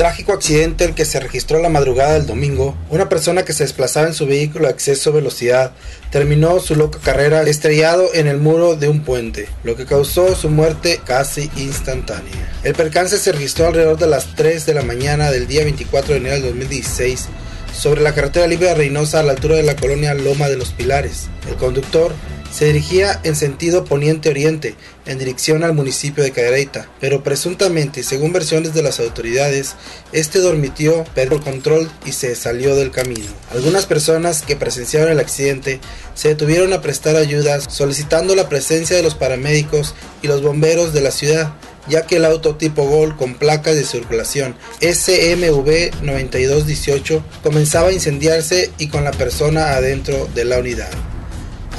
Trágico accidente el que se registró la madrugada del domingo. Una persona que se desplazaba en su vehículo a exceso velocidad terminó su loca carrera estrellado en el muro de un puente, lo que causó su muerte casi instantánea. El percance se registró alrededor de las 3 de la mañana del día 24 de enero del 2016 sobre la carretera libre de Reynosa a la altura de la colonia Loma de los Pilares. El conductor se dirigía en sentido poniente-oriente, en dirección al municipio de Cadereyta, pero presuntamente, según versiones de las autoridades, este dormitió, perdió control y se salió del camino. Algunas personas que presenciaron el accidente se detuvieron a prestar ayudas solicitando la presencia de los paramédicos y los bomberos de la ciudad, ya que el auto tipo Gol con placas de circulación SMV 9218 comenzaba a incendiarse y con la persona adentro de la unidad.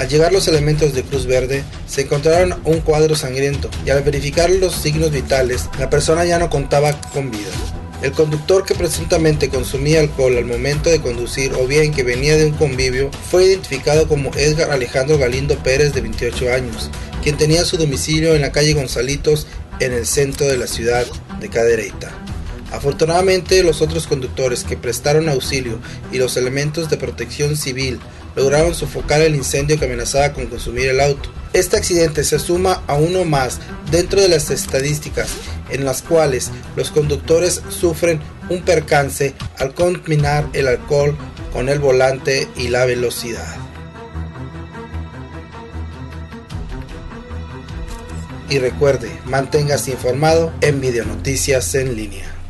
Al llegar los elementos de Cruz Verde, se encontraron un cuadro sangriento y al verificar los signos vitales, la persona ya no contaba con vida. El conductor que presuntamente consumía alcohol al momento de conducir o bien que venía de un convivio fue identificado como Edgar Alejandro Galindo Pérez de 28 años, quien tenía su domicilio en la calle Gonzalitos en el centro de la ciudad de Cadereyta. Afortunadamente los otros conductores que prestaron auxilio y los elementos de protección civil lograron sofocar el incendio que amenazaba con consumir el auto. Este accidente se suma a uno más dentro de las estadísticas en las cuales los conductores sufren un percance al combinar el alcohol con el volante y la velocidad. Y recuerde, manténgase informado en Videonoticias en línea.